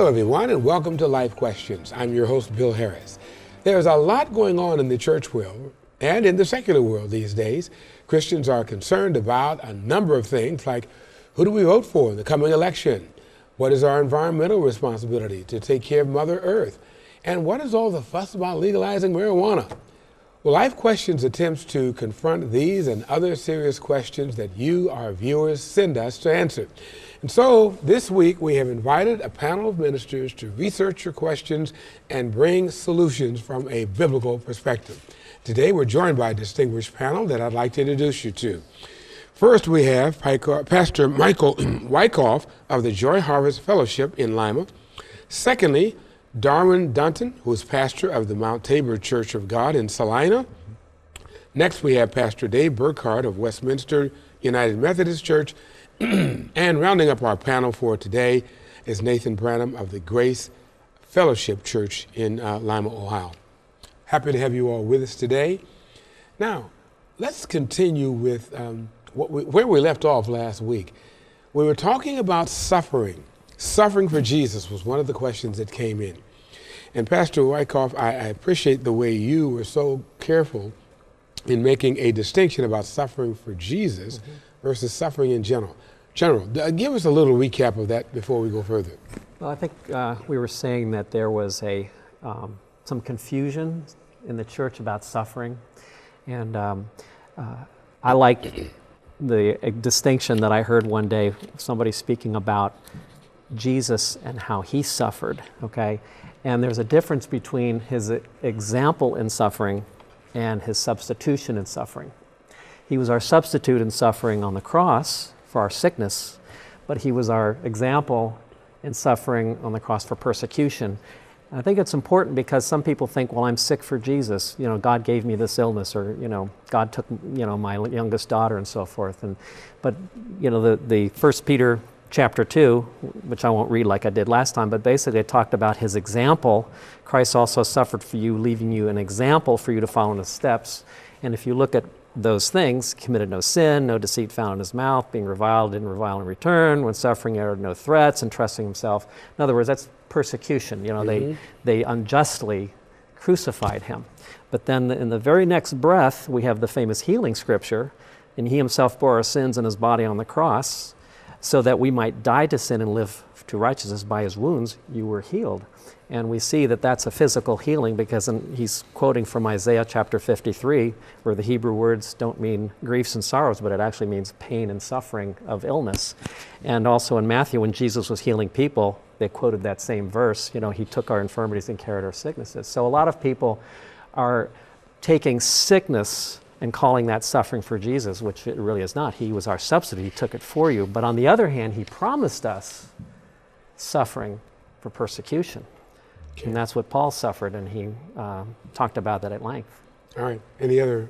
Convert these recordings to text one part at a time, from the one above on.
Hello, everyone, and welcome to Life Questions. I'm your host, Bill Harris. There's a lot going on in the church world and in the secular world these days. Christians are concerned about a number of things like who do we vote for in the coming election? What is our environmental responsibility to take care of Mother Earth? And what is all the fuss about legalizing marijuana? Well, Life Questions attempts to confront these and other serious questions that you, our viewers, send us to answer. And so this week we have invited a panel of ministers to research your questions and bring solutions from a biblical perspective. Today we're joined by a distinguished panel that I'd like to introduce you to. First, we have Pastor Michael Wykoff of the Joy Harvest Fellowship in Lima. Secondly, Darwin Dunten, who is pastor of the Mount Tabor Church of God in Celina. Next, we have Pastor Dave Burkhart of Westminster United Methodist Church. and rounding up our panel for today is Nathan Branim of the Grace Fellowship Church in uh, Lima, Ohio. Happy to have you all with us today. Now, let's continue with um, we, where we left off last week. We were talking about suffering Suffering for Jesus was one of the questions that came in. And Pastor Wykoff, I, I appreciate the way you were so careful in making a distinction about suffering for Jesus mm-hmm. versus suffering in general. General, uh, give us a little recap of that before we go further. Well, I think uh, we were saying that there was a um, some confusion in the church about suffering, and um, uh, I like the distinction that I heard one day somebody speaking about Jesus and how he suffered, okay? And there's a difference between his example in suffering and his substitution in suffering. He was our substitute in suffering on the cross for our sickness, but he was our example in suffering on the cross for persecution. I think it's important because some people think, well, I'm sick for Jesus. You know, God gave me this illness, or you know, God took you know my youngest daughter, and so forth. And but you know, the the First Peter chapter 2, which I won't read like I did last time, but basically it talked about his example. Christ also suffered for you, leaving you an example for you to follow in his steps. And if you look at those things, committed no sin, no deceit found in his mouth, being reviled, didn't revile in return, when suffering uttered no threats, and trusting himself. In other words, that's persecution. You know, mm-hmm. they, they unjustly crucified him. But then in the very next breath, we have the famous healing scripture, and he himself bore our sins in his body on the cross so that we might die to sin and live to righteousness. By his wounds, you were healed. And we see that that's a physical healing because he's quoting from Isaiah chapter 53, where the Hebrew words don't mean griefs and sorrows, but it actually means pain and suffering of illness. And also in Matthew, when Jesus was healing people, they quoted that same verse. You know, he took our infirmities and carried our sicknesses. So a lot of people are taking sickness and calling that suffering for Jesus, which it really is not. He was our substitute, He took it for you. But on the other hand, He promised us suffering for persecution. Okay. And that's what Paul suffered, and he uh, talked about that at length. All right. Any other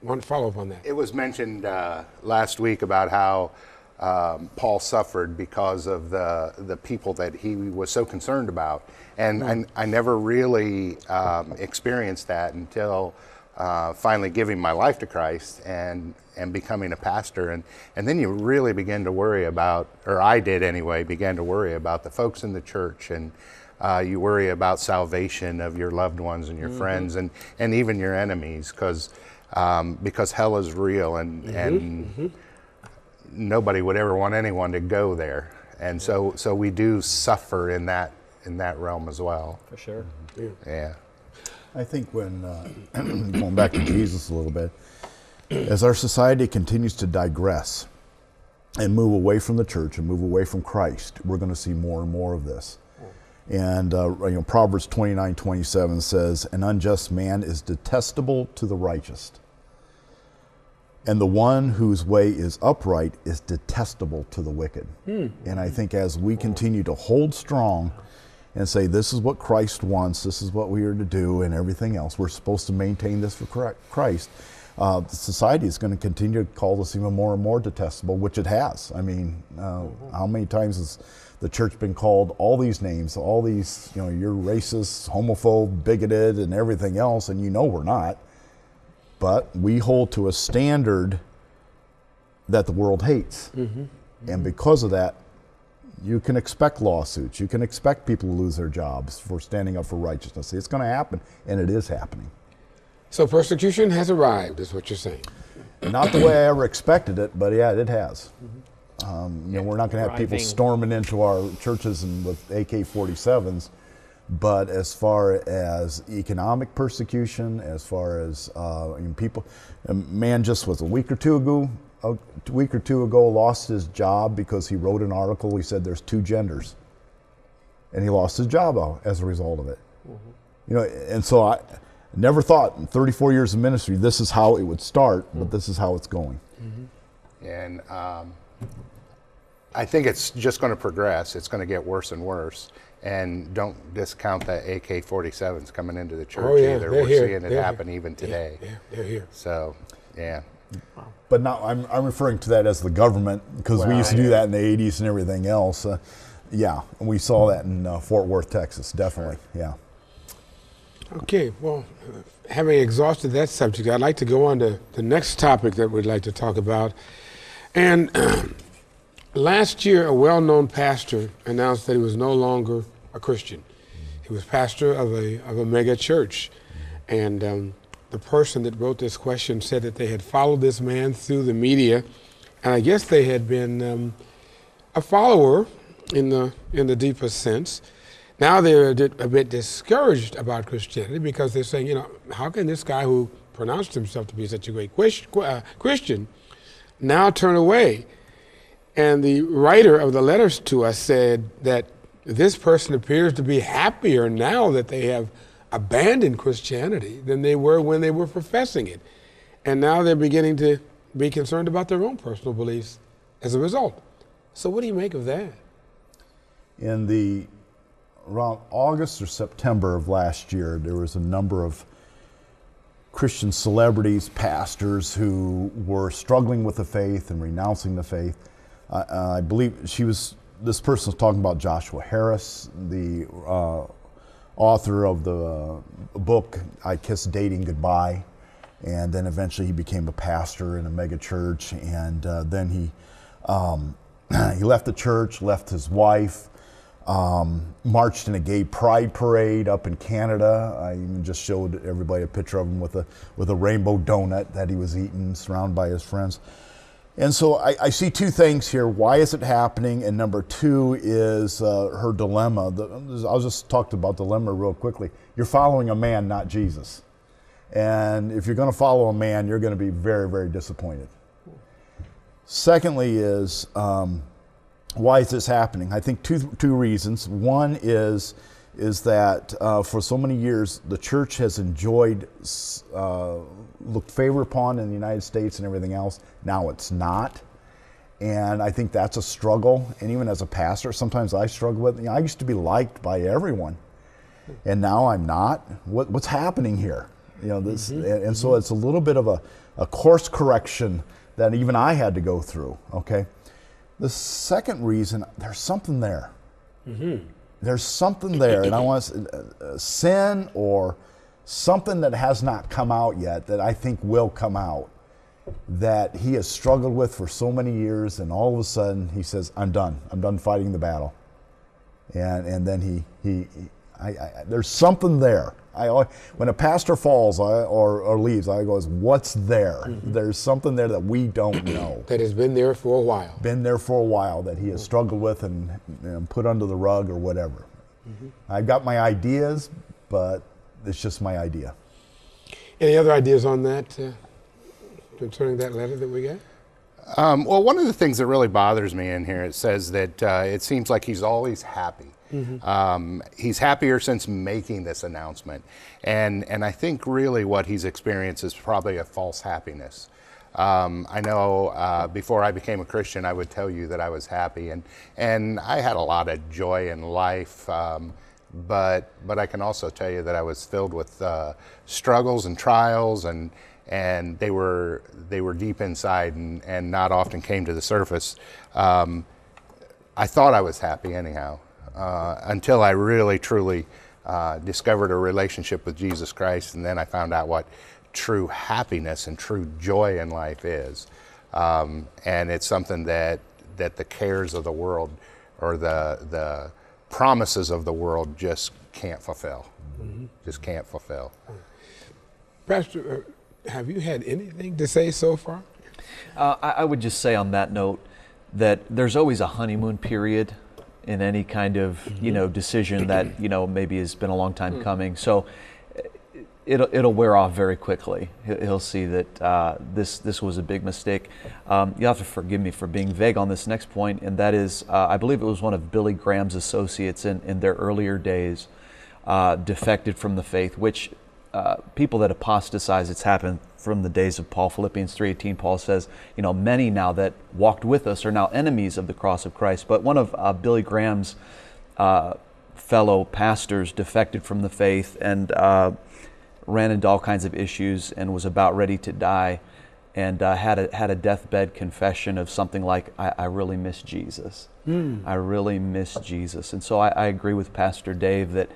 one follow up on that? It was mentioned uh, last week about how um, Paul suffered because of the the people that he was so concerned about, and right. I, I, never really um, experienced that until uh, finally giving my life to Christ and and becoming a pastor and and then you really begin to worry about or I did anyway began to worry about the folks in the church and uh, you worry about salvation of your loved ones and your mm-hmm. friends and and even your enemies because um, because hell is real and mm-hmm. and mm-hmm. nobody would ever want anyone to go there and so so we do suffer in that in that realm as well for sure yeah. yeah. I think when, uh, going back to Jesus a little bit, as our society continues to digress and move away from the church and move away from Christ, we're going to see more and more of this. And uh, you know, Proverbs 29 27 says, An unjust man is detestable to the righteous, and the one whose way is upright is detestable to the wicked. Hmm. And I think as we continue to hold strong and say, this is what Christ wants, this is what we are to do, and everything else. We're supposed to maintain this for Christ. Uh, society is going to continue to call this even more and more detestable, which it has. I mean, uh, how many times has the church been called all these names, all these, you know, you're racist, homophobe, bigoted, and everything else, and you know we're not. But we hold to a standard that the world hates. Mm-hmm. Mm-hmm. And because of that, You can expect lawsuits. You can expect people to lose their jobs for standing up for righteousness. It's going to happen, and it is happening. So persecution has arrived, is what you're saying. Not the way I ever expected it, but yeah, it has. Um, you know, we're not going to have people storming into our churches and with AK-47s, but as far as economic persecution, as far as uh, I mean, people, a man just was a week or two ago, a week or two ago, lost his job because he wrote an article. He said there's two genders, and he lost his job as a result of it. Mm-hmm. You know, and so I never thought in 34 years of ministry this is how it would start, but mm-hmm. this is how it's going. Mm-hmm. And um, I think it's just going to progress. It's going to get worse and worse. And don't discount that AK 47s coming into the church Oh, yeah, either. they're We're here. seeing it They're happen here. even today. Yeah, they're here. So, yeah. But now I'm, I'm referring to that as the government because we used to do yeah. that in the 80s and everything else. Uh, yeah, and we saw that in uh, Fort Worth, Texas, definitely. Yeah. Okay, well, uh, having exhausted that subject, I'd like to go on to the next topic that we'd like to talk about. And last year, a well known pastor announced that he was no longer a Christian. He was pastor of a, of a mega church. And um, the person that wrote this question said that they had followed this man through the media, and I guess they had been um, a follower in the, in the deepest sense. Now they're a bit- discouraged about Christianity because they're saying, you know, how can this guy who pronounced himself to be such a great uh, Christian now turn away? And the writer of the letters to us said that this person appears to be happier now that they have abandoned Christianity than they were when they were professing it. And now they're beginning to be concerned about their own personal beliefs as a result. So, what do you make of that? In the around August or September of last year, there was a number of Christian celebrities, pastors who were struggling with the faith and renouncing the faith. Uh, I believe she was. This person was talking about Joshua Harris, the uh, author of the uh, book "I Kissed Dating Goodbye," and then eventually he became a pastor in a mega church, and uh, then he um, he left the church, left his wife, um, marched in a gay pride parade up in Canada. I even just showed everybody a picture of him with a with a rainbow donut that he was eating, surrounded by his friends. And so I, I see two things here. Why is it happening? And number two is uh, her dilemma. The, I'll just talk about the dilemma real quickly. You're following a man, not Jesus. And if you're going to follow a man, you're going to be very, very disappointed. Secondly, is um, why is this happening? I think two two reasons. One is is that uh, for so many years the church has enjoyed uh, looked favor upon in the United States and everything else. Now it's not, and I think that's a struggle. And even as a pastor, sometimes I struggle with. You know, I used to be liked by everyone, and now I'm not. What, what's happening here? You know this, and, and so it's a little bit of a, a course correction that even I had to go through. Okay. The second reason, there's something there. There's something there, and I want to, uh, uh, sin or something that has not come out yet that I think will come out that he has struggled with for so many years, and all of a sudden he says, "I'm done. I'm done fighting the battle." And and then he he, he- I, I, there's something there. I al- when a pastor falls I, or or leaves, I goes, "What's there?" There's something there that we don't know That has been there for a while. been there for a while that he has struggled with and, and put under the rug or whatever. I've got my ideas, but it's just my idea. Any other ideas on that uh, concerning that letter that we got? Um, well, one of the things that really bothers me in here, it says that uh, it seems like he's always happy. Um, he's happier since making this announcement. And, and I think really what he's experienced is probably a false happiness. Um, I know uh, before I became a Christian, I would tell you that I was happy, and, and I had a lot of joy in life. Um, but but I can also tell you that I was filled with uh, struggles and trials, and and they were they were deep inside and, and not often came to the surface. Um, I thought I was happy anyhow, uh, until I really truly uh, discovered a relationship with Jesus Christ, and then I found out what true happiness and true joy in life is. Um, and it's something that that the cares of the world or the the promises of the world just can't fulfill. Just can't fulfill. Pastor, uh, have you had anything to say so far? Uh, I, I would just say on that note that there's always a honeymoon period in any kind of you know decision that you know maybe has been a long time coming. So uh, it'll it'll wear off very quickly. He'll, he'll see that uh, this this was a big mistake. Um, you have to forgive me for being vague on this next point, and that is uh, I believe it was one of Billy Graham's associates in in their earlier days uh, defected from the faith, which uh, people that apostatize, it's happened from the days of Paul. Philippians 3.18, Paul says, you know, many now that walked with us are now enemies of the cross of Christ. But one of uh, Billy Graham's uh, fellow pastors defected from the faith and uh, ran into all kinds of issues and was about ready to die and uh, had, a, had a deathbed confession of something like, I, I really miss Jesus. I really miss Jesus. And so I, I agree with Pastor Dave that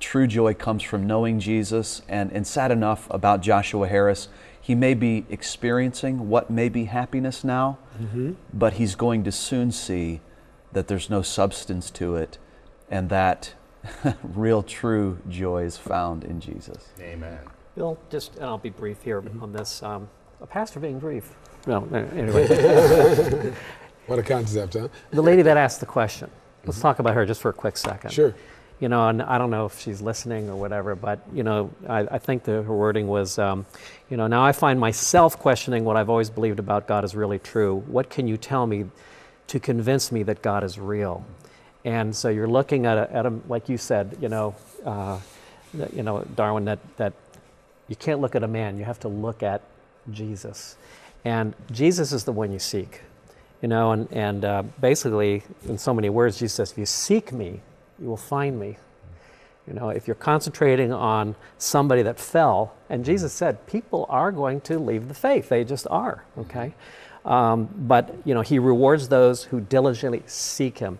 true joy comes from knowing Jesus. And, and sad enough about Joshua Harris, he may be experiencing what may be happiness now, mm-hmm. but he's going to soon see that there's no substance to it and that real true joy is found in Jesus. Amen. Bill, just, and I'll be brief here mm-hmm. on this. Um, a pastor being brief. No, no, anyway. What a concept, huh? the lady that asked the question, let's mm-hmm. talk about her just for a quick second. Sure. You know, and I don't know if she's listening or whatever, but, you know, I, I think the, her wording was, um, you know, now I find myself questioning what I've always believed about God is really true. What can you tell me to convince me that God is real? And so you're looking at a, at a like you said, you know, uh, you know, Darwin, that, that you can't look at a man, you have to look at Jesus. And Jesus is the one you seek. You know, and, and uh, basically, in so many words, Jesus says, if you seek me, you will find me. You know, if you're concentrating on somebody that fell, and Jesus said, people are going to leave the faith. They just are, okay? Um, but, you know, he rewards those who diligently seek him.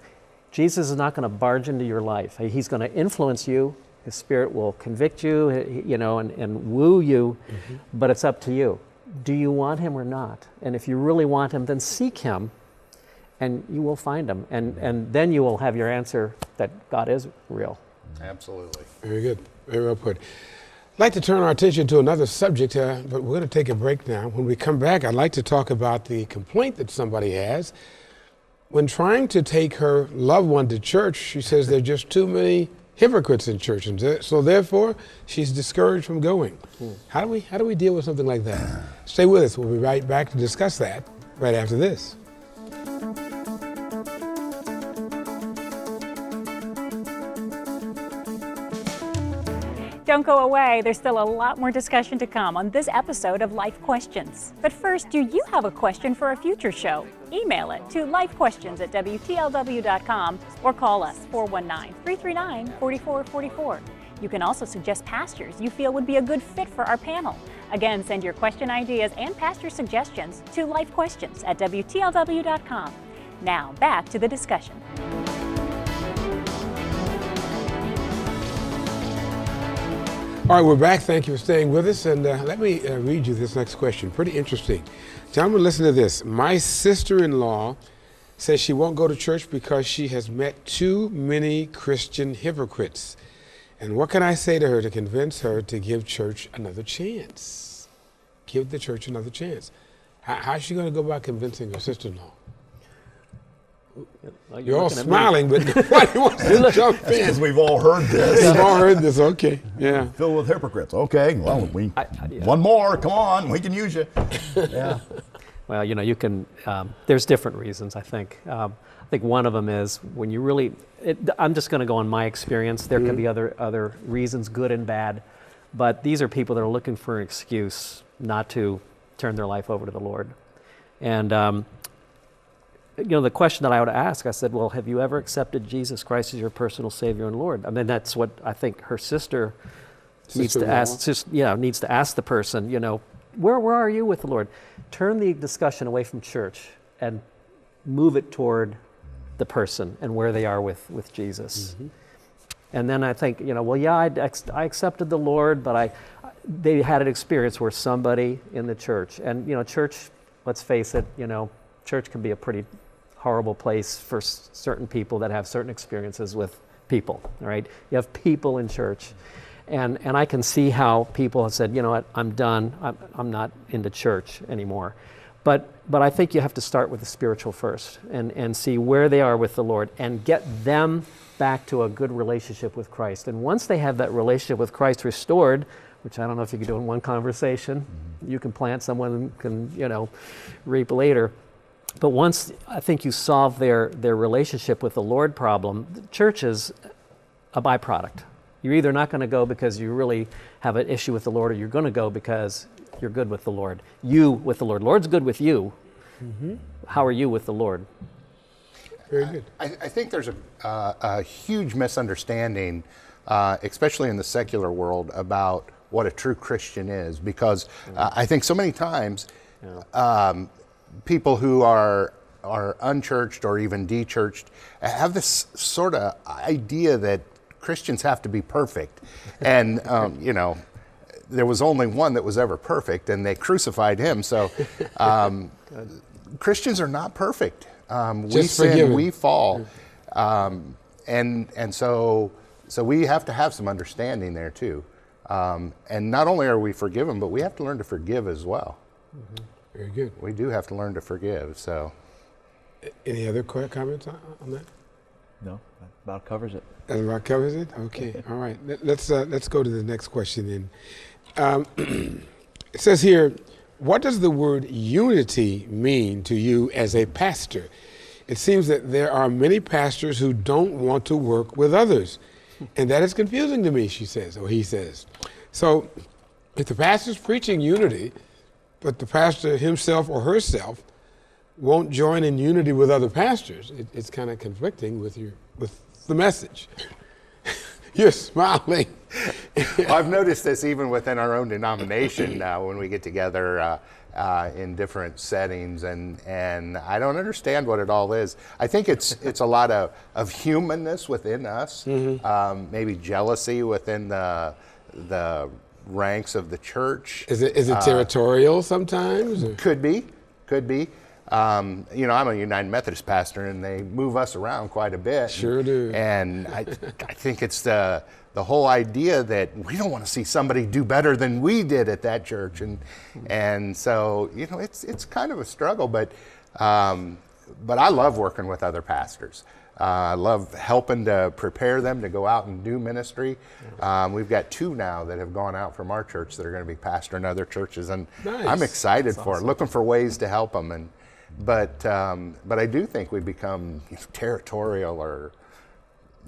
Jesus is not going to barge into your life. He's going to influence you. His spirit will convict you, you know, and, and woo you, but it's up to you. Do you want him or not? And if you really want him, then seek him and you will find him. And, and then you will have your answer that God is real. Absolutely. Very good. Very well put. I'd like to turn our attention to another subject, uh, but we're going to take a break now. When we come back, I'd like to talk about the complaint that somebody has. When trying to take her loved one to church, she says there are just too many hypocrites in church, and so therefore she's discouraged from going. How do we how do we deal with something like that? Stay with us. We'll be right back to discuss that right after this. Don't go away, there's still a lot more discussion to come on this episode of Life Questions. But first, do you have a question for a future show? Email it to lifequestions at WTLW.com or call us 419 339 4444. You can also suggest pastors you feel would be a good fit for our panel. Again, send your question ideas and pastor suggestions to lifequestions at WTLW.com. Now, back to the discussion. All right, we're back. Thank you for staying with us. And uh, let me uh, read you this next question. Pretty interesting. Gentlemen, listen to this. My sister in law says she won't go to church because she has met too many Christian hypocrites. And what can I say to her to convince her to give church another chance? Give the church another chance. How, how's she going to go about convincing her sister in law? Well, You're all looking at me. smiling, but nobody wants to jump Because in. we've all heard this. We've all heard this. Okay. Yeah. Filled with hypocrites. Okay, well, we I- I- yeah. one more. Come on, we can use you. Yeah. Well, you know, you can. Um, there's different reasons. I think. Um, I think one of them is when you really. It, I'm just going to go on my experience. There can be other other reasons, good and bad, but these are people that are looking for an excuse not to turn their life over to the Lord. And um, you know, the question that I would ask, I said, "Well, have you ever accepted Jesus Christ as your personal Savior and Lord?" I mean, that's what I think her sister needs to ask. Just yeah, needs to ask the person. You know, where where are you with the Lord? Turn the discussion away from church and move it toward the person and where they are with with Jesus. Mm-hmm. And then I think, you know, well, yeah, I, I accepted the Lord, but I, they had an experience where somebody in the church, and you know, church, let's face it, you know, church can be a pretty horrible place for s- certain people that have certain experiences with people, right? You have people in church. And, and I can see how people have said, you know what, I'm done. I'm, I'm not into church anymore. But, but I think you have to start with the spiritual first and, and see where they are with the Lord and get them back to a good relationship with Christ. And once they have that relationship with Christ restored, which I don't know if you can do in one conversation, mm-hmm. you can plant someone and can, you know, reap later. But once I think you solve their, their relationship with the Lord problem, the church is a byproduct. You're either not going to go because you really have an issue with the Lord, or you're going to go because you're good with the Lord. You with the Lord. Lord's good with you. How are you with the Lord? Very good. I, I think there's a, uh, a huge misunderstanding, uh, especially in the secular world, about what a true Christian is. Because uh, I think so many times um, people who are are unchurched or even dechurched have this sort of idea that Christians have to be perfect, and um, you know. There was only one that was ever perfect, and they crucified him. So, um, Christians are not perfect. Um, we sin, forgiven. we fall, um, and and so so we have to have some understanding there too. Um, and not only are we forgiven, but we have to learn to forgive as well. Very good. We do have to learn to forgive. So Any other que- comments on, on that? No, that about covers it. That about covers it. Okay. All right. Let, let's uh, let's go to the next question then. Um, it says here, what does the word unity mean to you as a pastor? It seems that there are many pastors who don't want to work with others, and that is confusing to me. She says, or he says. So, if the pastor's preaching unity, but the pastor himself or herself won't join in unity with other pastors, it, it's kind of conflicting with your with the message. You're smiling. I've noticed this even within our own denomination now when we get together uh, uh, in different settings, and, and I don't understand what it all is. I think it's it's a lot of, of humanness within us, um, maybe jealousy within the the ranks of the church. Is it is it territorial sometimes? or- Could be, could be. Um, you know, I'm a United Methodist pastor, and they move us around quite a bit. Sure do. And I, I think it's the the whole idea that we don't want to see somebody do better than we did at that church, and and so you know, it's it's kind of a struggle, but um, but I love working with other pastors. Uh, I love helping to prepare them to go out and do ministry. Um, we've got two now that have gone out from our church that are going to be pastoring other churches, and Nice. I'm excited for it. Looking for ways to help them, and but um, but I do think we become territorial or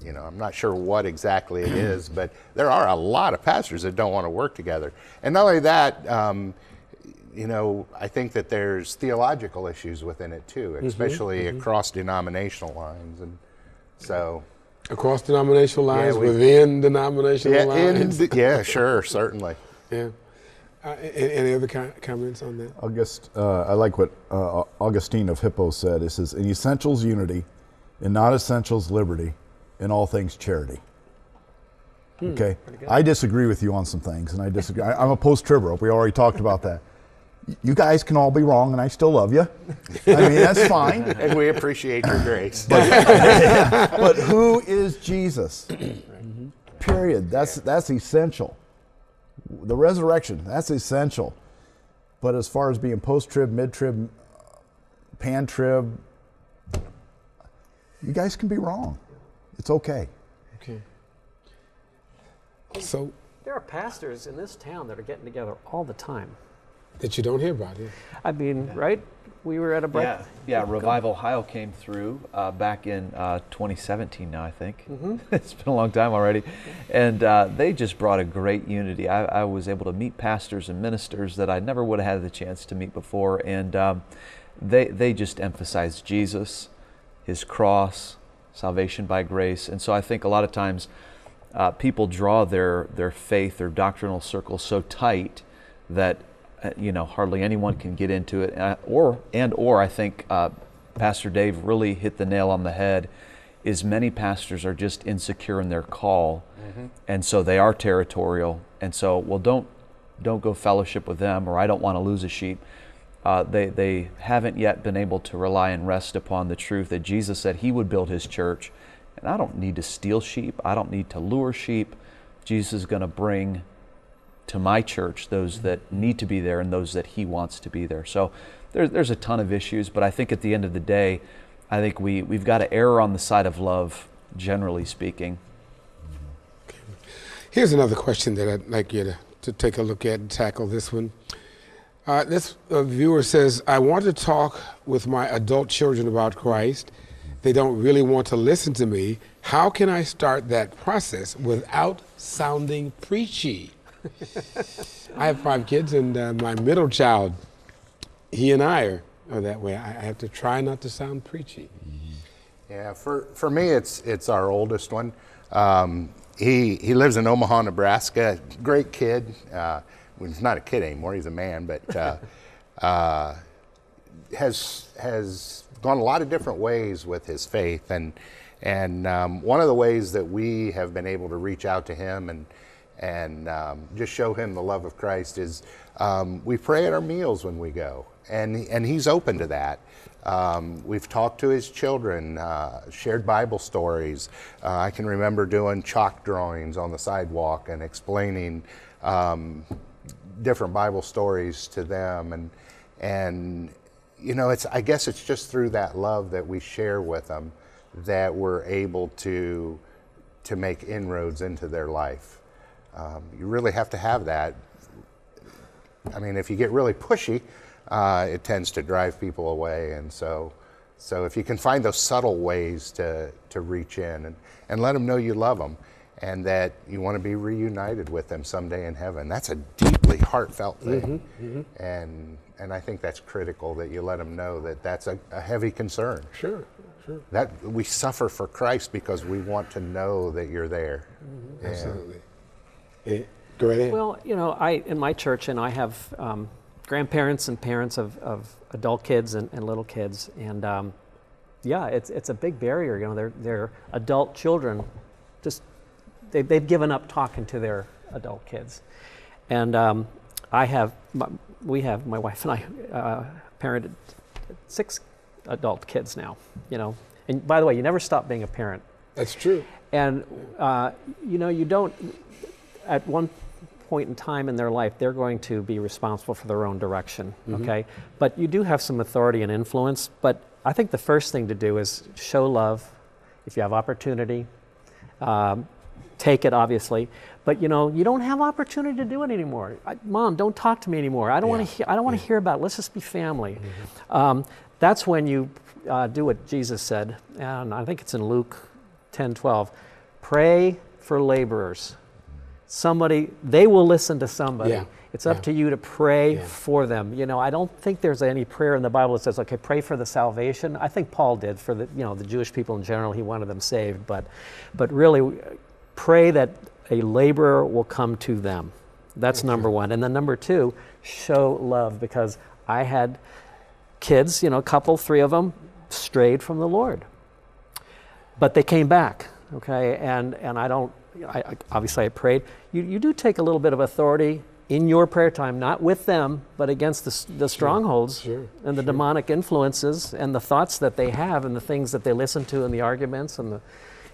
you know I'm not sure what exactly it is, but there are a lot of pastors that don't want to work together, and not only that. Um, you know, I think that there's theological issues within it too, especially across denominational lines, and so Across denominational lines, we- within denominational yeah, lines. the- yeah, sure, certainly. yeah. Uh, a- a- any other comments on that? August, uh, I like what uh, Augustine of Hippo said. It says, "In essentials, unity; in not essentials, liberty; in all things, charity." okay, I disagree with you on some things, and I disagree. I, I'm a post-trib We already talked about that. Y- You guys can all be wrong, and I still love you. I mean, that's fine. And we appreciate your grace. But who is Jesus? Period. That's that's essential. The resurrection, that's essential. But as far as being post-trib, mid-trib, pan-trib, you guys can be wrong. It's okay. Okay. So There are pastors in this town that are getting together all the time. That you don't hear about it. I mean, right? We were at a break. Yeah, yeah. Revive Ohio came through uh, back in uh, 2017. Now I think it's been a long time already, and uh, they just brought a great unity. I, I was able to meet pastors and ministers that I never would have had the chance to meet before, and um, they they just emphasized Jesus, His cross, salvation by grace, and so I think a lot of times uh, people draw their their faith, their doctrinal circles so tight that you know hardly anyone can get into it. Uh, or and or I think uh, Pastor Dave really hit the nail on the head. Is many pastors are just insecure in their call, and so they are territorial. And so, well, don't don't go fellowship with them, or I don't want to lose a sheep. uh, they, they haven't yet been able to rely and rest upon the truth that Jesus said He would build His church. And I don't need to steal sheep, I don't need to lure sheep. Jesus is going to bring to my church those that need to be there and those that He wants to be there. So there, there's a ton of issues, but I think at the end of the day, I think we, we've got to err on the side of love, generally speaking. Here's another question that I'd like you to, to take a look at and tackle this one. Uh, this viewer says, I want to talk with my adult children about Christ. They don't really want to listen to me. How can I start that process without sounding preachy? I have five kids, and uh, my middle child, he and I are, are that way. I, have to try not to sound preachy. Yeah, for, for me, it's it's our oldest one. Um, he he lives in Omaha, Nebraska. Great kid. Uh, well, he's not a kid anymore. He's a man, but uh, uh, has has gone a lot of different ways with his faith, and and um, one of the ways that we have been able to reach out to him and and um, just show him the love of Christ is um, we pray at our meals when we go, and and he's open to that. Um, we've talked to his children, uh, shared Bible stories. Uh, I can remember doing chalk drawings on the sidewalk and explaining um, different Bible stories to them, and and you know, it's I guess it's just through that love that we share with them that we're able to to make inroads into their life. Um, you really have to have that. I mean, if you get really pushy, uh, it tends to drive people away, and so. So if you can find those subtle ways to, to reach in and, and let them know you love them and that you want to be reunited with them someday in heaven, that's a deeply heartfelt thing. Mm-hmm, And, and I think that's critical that you let them know that that's a, a heavy concern. Sure, sure. That we suffer for Christ because we want to know that you're there. Yeah. Absolutely. Eh, go right ahead. Well, you know, I in my church, and I have um, grandparents and parents of, of adult kids and, and little kids, and um, yeah, it's it's a big barrier. You know, they're they're adult children, just they, they've given up talking to their adult kids, and um, I have my, we have my wife and I uh, parented six adult kids now. You know, and by the way, you never stop being a parent. That's true. And uh, you know, you don't. At one point in time in their life, they're going to be responsible for their own direction. Okay, but you do have some authority and influence. But I think the first thing to do is show love. If you have opportunity, um, take it obviously. But you know, you don't have opportunity to do it anymore. I, Mom, don't talk to me anymore. I don't want to. Hear, I don't want to hear about. It. Let's just be family. Um, that's when you uh, do what Jesus said, and I think it's in Luke 10, 12. Pray for laborers. Somebody, they will listen to somebody. Yeah, It's up yeah. to you to pray Yeah. for them. You know, I don't think there's any prayer in the Bible that says, okay, pray for the salvation. I think Paul did for the, you know, the Jewish people in general. He wanted them saved, but, but really, pray that a laborer will come to them. That's number one. And then number two, show love because I had kids, you know, a couple, three of them strayed from the Lord. But they came back, okay? And, and I don't, I, I, obviously I prayed. You, you do take a little bit of authority in your prayer time, not with them, but against the, the strongholds sure, and the demonic influences and the thoughts that they have and the things that they listen to and the arguments and the,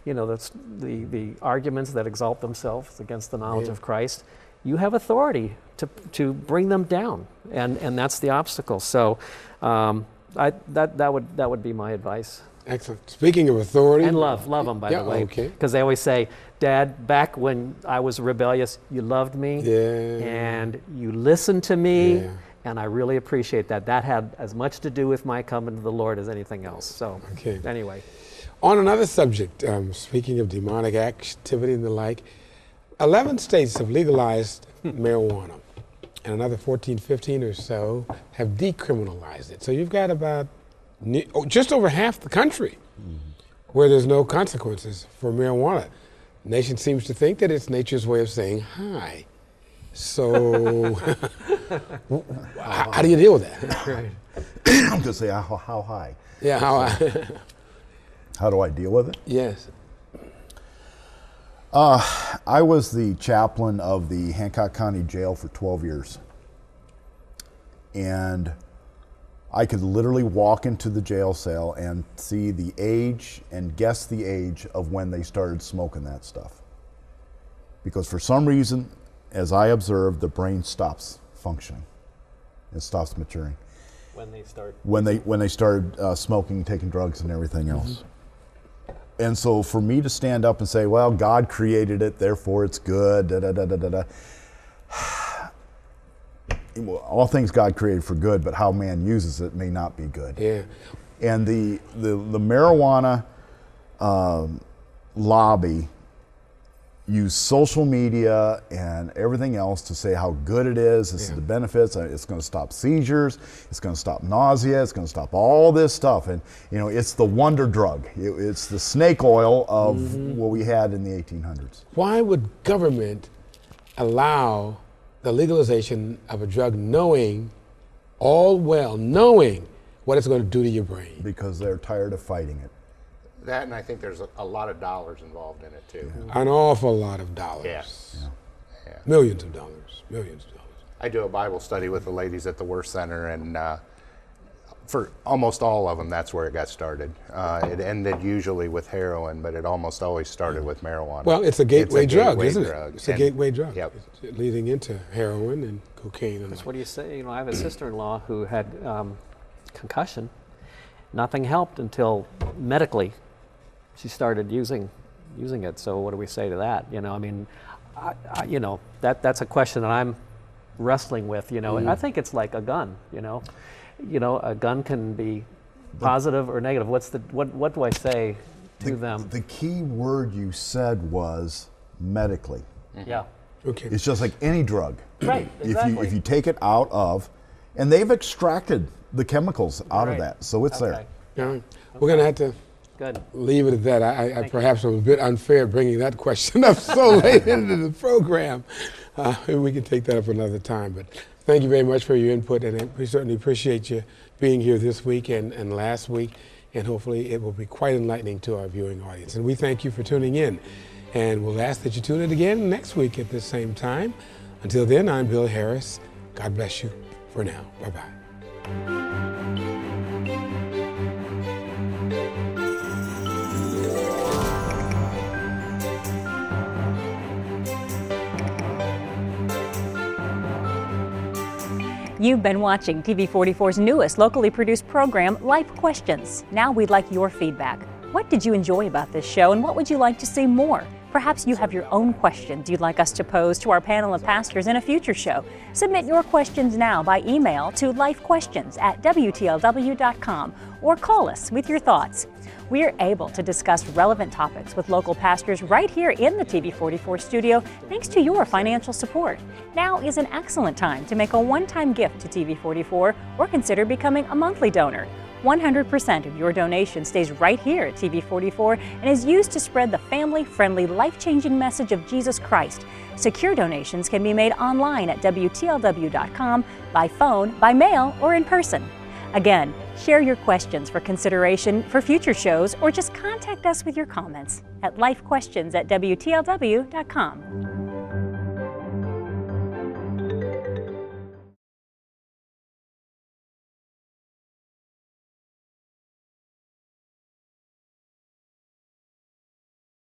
you know, that's the, the arguments that exalt themselves against the knowledge Yeah. of Christ. You have authority to, to bring them down, and, and that's the obstacle. So um, I, that, that, would, that would be my advice. Excellent. Speaking of authority, And love, love them, by Yeah, the way. okay. Because they always say, Dad, back when I was rebellious, you loved me Yeah. and you listened to me. Yeah. And I really appreciate that. That had as much to do with my coming to the Lord as anything else. So, Okay. anyway. On another subject, um, speaking of demonic activity and the like, 11 states have legalized marijuana, and another 14, 15 or so have decriminalized it. So you've got about Oh, just over half the country where there's no consequences for marijuana. Nation seems to think that it's nature's way of saying hi. So, how, how do you deal with that? I'm going to say how, how high. Yeah, how? I, How do I deal with it? yes. Uh, I was the chaplain of the Hancock County Jail for 12 years. And I could literally walk into the jail cell and see the age and guess the age of when they started smoking that stuff. Because for some reason, as I observed, the brain stops functioning. It stops maturing When they start. when they when they started uh, smoking, taking drugs, and everything else. And so, for me to stand up and say, "Well, God created it, therefore it's good," da da da da da da. All things God created for good, but how man uses it may not be good. Yeah. And the the, the marijuana um, lobby use social media and everything else to say how good it is. This is the benefits. uh, It's going to stop seizures. It's going to stop nausea. It's going to stop all this stuff. And you know, it's the wonder drug. It- it's the snake oil of Mm-hmm. what we had in the 1800s. Why would government allow the legalization of a drug knowing all well, knowing what it's going to do to your brain? Because they're tired of fighting it. That, and I think there's a, a lot of dollars involved in it too. An awful lot of dollars. Yes. Yeah. Millions of dollars. Millions of dollars. I do a Bible study with the ladies at the Worth Center, and uh, for almost all of them, that's where it got started. Uh, it ended usually with heroin, but it almost always started with marijuana. Well, it's a gateway drug, gateway isn't drug. it? It's a And- gateway drug. Yep. Leading into heroin and cocaine and What do you say? You know, I have a sister-in-law who had um, concussion. Nothing helped until medically she started using using it. So what do we say to that? You know, I mean, I, I, you know that that's a question that I'm wrestling with. You know, I think it's like a gun. You know, you know, a gun can be positive or negative. What's the what what do I say to them? The key word you said was medically. Mm-hmm. yeah. Okay. It's just like any drug. Right, If you if you take it out of, and they've extracted the chemicals out Right. of that, so it's Okay. there. All right. We're going to have to Good. leave it at that. I, I, perhaps was a bit unfair bringing that question up so late into the program. Uh, we can take that up another time. But thank you very much for your input, and we certainly appreciate you being here this week and, and last week. And hopefully, it will be quite enlightening to our viewing audience. And we thank you for tuning in. And we'll ask that you tune in again next week at this same time. Until then, I'm Bill Harris. God bless you for now. Bye bye. You've been watching TV44's newest locally produced program, Life Questions. Now we'd like your feedback. What did you enjoy about this show and what would you like to see more? Perhaps you have your own questions you'd like us to pose to our panel of pastors in a future show. Submit your questions now by email to lifequestions at WTLW.com or call us with your thoughts. We're able to discuss relevant topics with local pastors right here in the TV44 studio thanks to your financial support. Now is an excellent time to make a one time gift to TV44 or consider becoming a monthly donor. 100% of your donation stays right here at TV44 and is used to spread the family friendly, life changing message of Jesus Christ. Secure donations can be made online at WTLW.com, by phone, by mail, or in person. Again, share your questions for consideration for future shows or just contact us with your comments at lifequestions at WTLW.com.